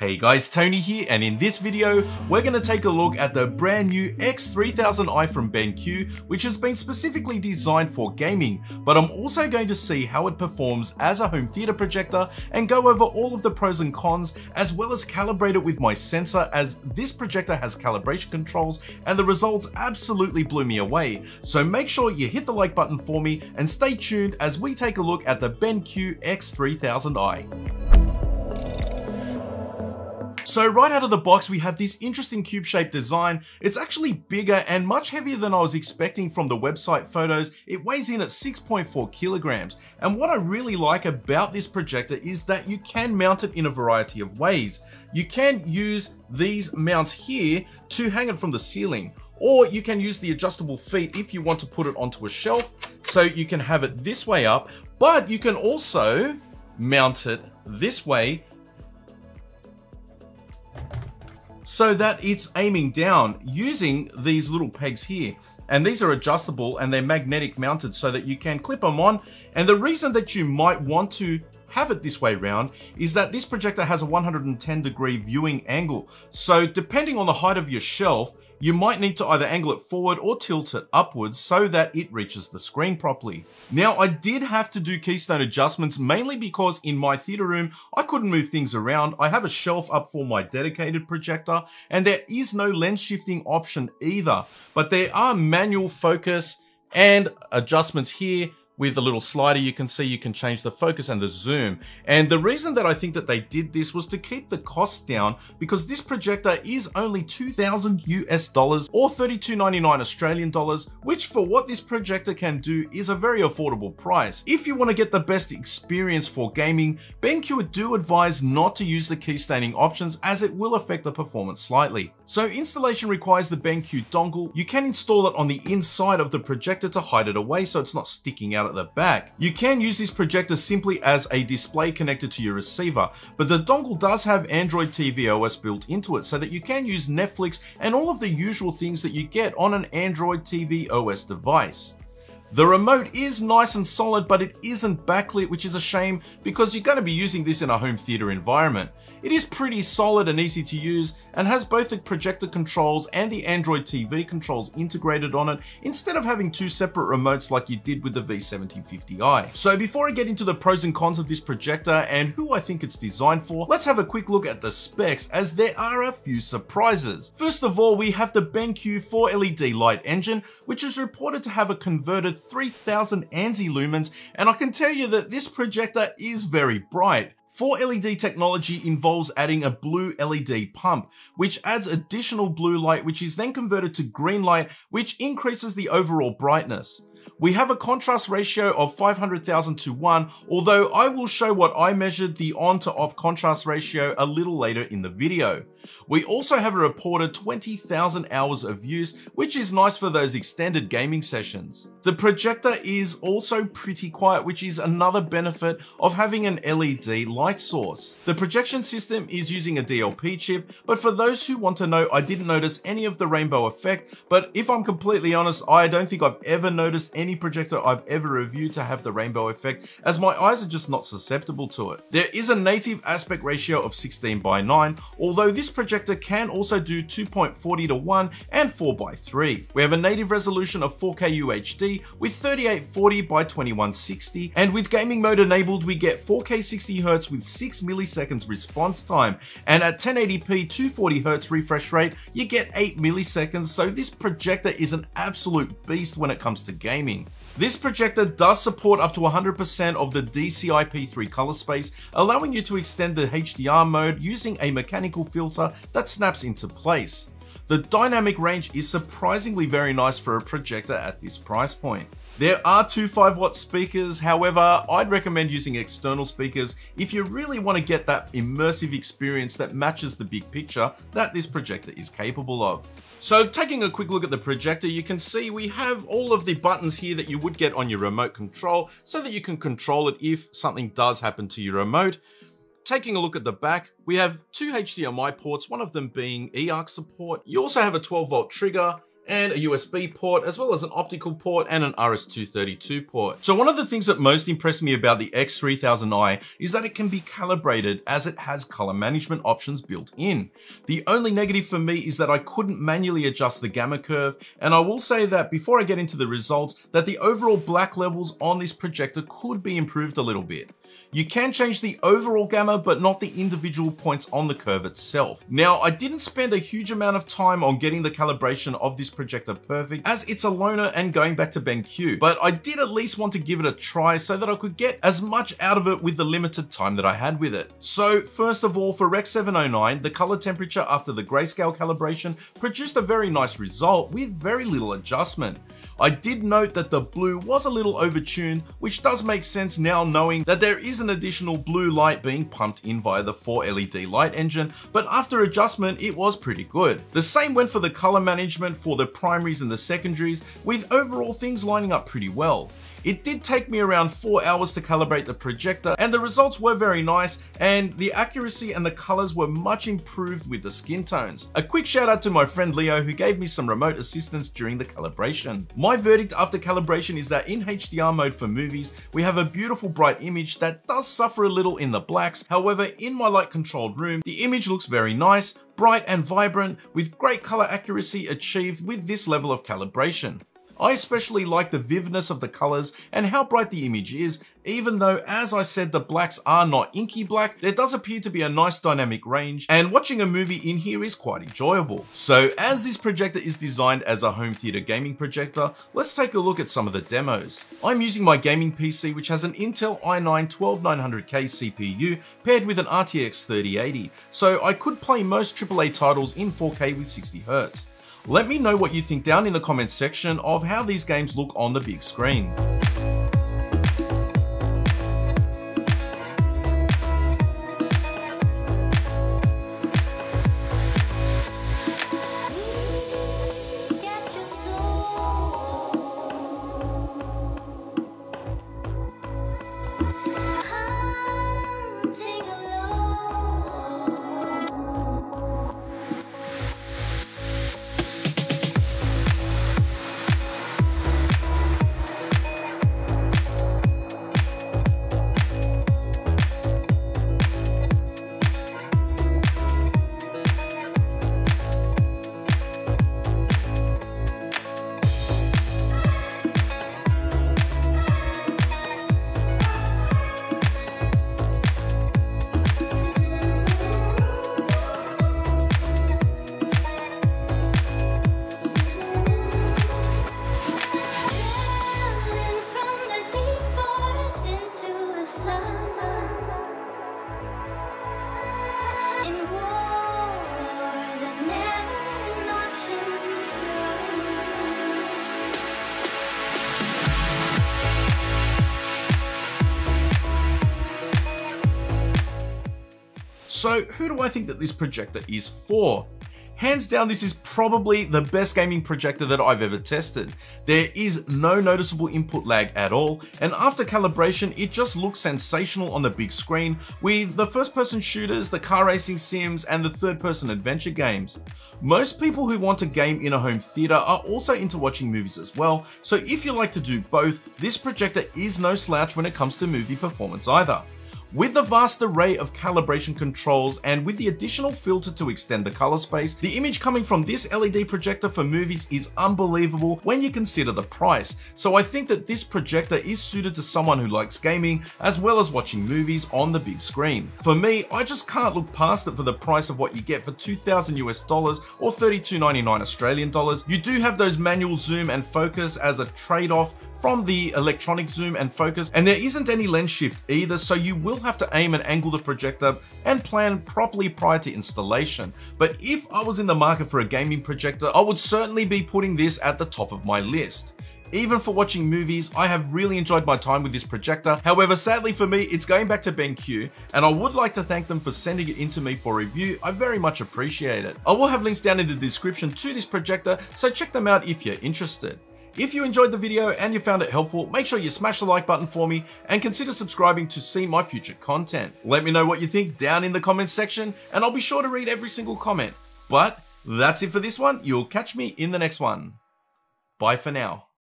Hey guys, Tony here, and in this video, we're going to take a look at the brand new X3000i from BenQ, which has been specifically designed for gaming, but I'm also going to see how it performs as a home theater projector and go over all of the pros and cons, as well as calibrate it with my sensor as this projector has calibration controls, and the results absolutely blew me away. So make sure you hit the like button for me, and stay tuned as we take a look at the BenQ X3000i. So right out of the box, we have this interesting cube-shaped design. It's actually bigger and much heavier than I was expecting from the website photos. It weighs in at 6.4 kilograms. And what I really like about this projector is that you can mount it in a variety of ways. You can use these mounts here to hang it from the ceiling or you can use the adjustable feet if you want to put it onto a shelf so you can have it this way up but you can also mount it this way so that it's aiming down using these little pegs here. And these are adjustable and they're magnetic mounted so that you can clip them on. And the reason that you might want to have it this way round is that this projector has a 110 degree viewing angle. So depending on the height of your shelf, you might need to either angle it forward or tilt it upwards so that it reaches the screen properly. Now I did have to do keystone adjustments mainly because in my theater room I couldn't move things around. I have a shelf up for my dedicated projector and there is no lens shifting option either, but there are manual focus and adjustments here with a little slider, you can see you can change the focus and the zoom. And the reason that I think that they did this was to keep the cost down because this projector is only 2000 US dollars or 32.99 Australian dollars, which for what this projector can do is a very affordable price. If you want to get the best experience for gaming, BenQ would do advise not to use the keystoning options as it will affect the performance slightly. So installation requires the BenQ dongle. You can install it on the inside of the projector to hide it away so it's not sticking out at the back. You can use this projector simply as a display connected to your receiver, but the dongle does have Android TV OS built into it so that you can use Netflix and all of the usual things that you get on an Android TV OS device. The remote is nice and solid, but it isn't backlit, which is a shame because you're going to be using this in a home theater environment. It is pretty solid and easy to use and has both the projector controls and the Android TV controls integrated on it instead of having two separate remotes like you did with the V1750i. So before I get into the pros and cons of this projector and who I think it's designed for, let's have a quick look at the specs as there are a few surprises. First of all, we have the BenQ 4 LED light engine, which is reported to have a converted 3000 ANSI lumens, and I can tell you that this projector is very bright. 4LED technology involves adding a blue LED pump, which adds additional blue light, which is then converted to green light, which increases the overall brightness. We have a contrast ratio of 500,000 to 1, although I will show what I measured the on to off contrast ratio a little later in the video. We also have a reported 20,000 hours of use, which is nice for those extended gaming sessions. The projector is also pretty quiet, which is another benefit of having an LED light source. The projection system is using a DLP chip, but for those who want to know, I didn't notice any of the rainbow effect, but if I'm completely honest, I don't think I've ever noticed any projector I've ever reviewed to have the rainbow effect, as my eyes are just not susceptible to it. There is a native aspect ratio of 16 by 9, although this projector can also do 2.40 to 1 and 4 by 3. We have a native resolution of 4K UHD with 3840 by 2160, and with gaming mode enabled, we get 4K 60Hz with 6 milliseconds response time, and at 1080p 240Hz refresh rate, you get 8 milliseconds, so this projector is an absolute beast when it comes to gaming. This projector does support up to 100% of the DCI-P3 color space, allowing you to extend the HDR mode using a mechanical filter that snaps into place. The dynamic range is surprisingly very nice for a projector at this price point. There are two 5 watt speakers, however, I'd recommend using external speakers if you really want to get that immersive experience that matches the big picture that this projector is capable of. So taking a quick look at the projector, you can see we have all of the buttons here that you would get on your remote control so that you can control it if something does happen to your remote. Taking a look at the back, we have two HDMI ports, one of them being eARC support. You also have a 12 volt trigger, and a USB port, as well as an optical port and an RS-232 port. So one of the things that most impressed me about the X3000i is that it can be calibrated as it has color management options built in. The only negative for me is that I couldn't manually adjust the gamma curve, and I will say that before I get into the results, that the overall black levels on this projector could be improved a little bit. You can change the overall gamma, but not the individual points on the curve itself. Now, I didn't spend a huge amount of time on getting the calibration of this projector perfect, as it's a loaner and going back to BenQ, but I did at least want to give it a try so that I could get as much out of it with the limited time that I had with it. So, first of all, for Rec 709, the color temperature after the grayscale calibration produced a very nice result with very little adjustment. I did note that the blue was a little overtuned, which does make sense now knowing that there is an additional blue light being pumped in via the 4 LED light engine, but after adjustment it was pretty good. The same went for the color management for the primaries and the secondaries, with overall things lining up pretty well. It did take me around 4 hours to calibrate the projector and the results were very nice and the accuracy and the colors were much improved with the skin tones. A quick shout out to my friend Leo who gave me some remote assistance during the calibration. My verdict after calibration is that in HDR mode for movies, we have a beautiful bright image that does suffer a little in the blacks. However, in my light controlled room, the image looks very nice, bright and vibrant with great color accuracy achieved with this level of calibration. I especially like the vividness of the colors and how bright the image is, even though as I said the blacks are not inky black, there does appear to be a nice dynamic range and watching a movie in here is quite enjoyable. So as this projector is designed as a home theater gaming projector, let's take a look at some of the demos. I'm using my gaming PC which has an Intel i9 12900K CPU paired with an RTX 3080, so I could play most AAA titles in 4K with 60Hz. Let me know what you think down in the comments section of how these games look on the big screen. So who do I think that this projector is for? Hands down, this is probably the best gaming projector that I've ever tested. There is no noticeable input lag at all, and after calibration, it just looks sensational on the big screen with the first person shooters, the car racing sims, and the third person adventure games. Most people who want to game in a home theater are also into watching movies as well, so if you like to do both, this projector is no slouch when it comes to movie performance either. With the vast array of calibration controls and with the additional filter to extend the color space, the image coming from this LED projector for movies is unbelievable when you consider the price. So I think that this projector is suited to someone who likes gaming as well as watching movies on the big screen. For me, I just can't look past it for the price of what you get for 2000 US dollars or 32.99 Australian dollars. You do have those manual zoom and focus as a trade-off from the electronic zoom and focus, and there isn't any lens shift either, so you will have to aim and angle the projector and plan properly prior to installation. But if I was in the market for a gaming projector, I would certainly be putting this at the top of my list. Even for watching movies, I have really enjoyed my time with this projector. However, sadly for me, it's going back to BenQ, and I would like to thank them for sending it into me for review. I very much appreciate it. I will have links down in the description to this projector, so check them out if you're interested. If you enjoyed the video and you found it helpful, make sure you smash the like button for me and consider subscribing to see my future content. Let me know what you think down in the comments section and I'll be sure to read every single comment. But That's it for this one. You'll catch me in the next one. Bye for now.